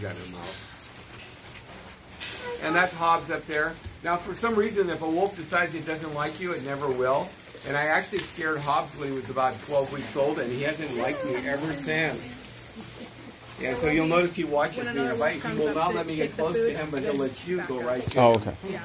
got. And that's Hobbs up there. Now, for some reason, if a wolf decides it doesn't like you, it never will. And I actually scared Hobbs when he was about 12 weeks old, and he hasn't liked me ever since. Yeah, so you'll notice he watches me. He will not let me get close to him, but he'll let you go right to Oh, okay. okay.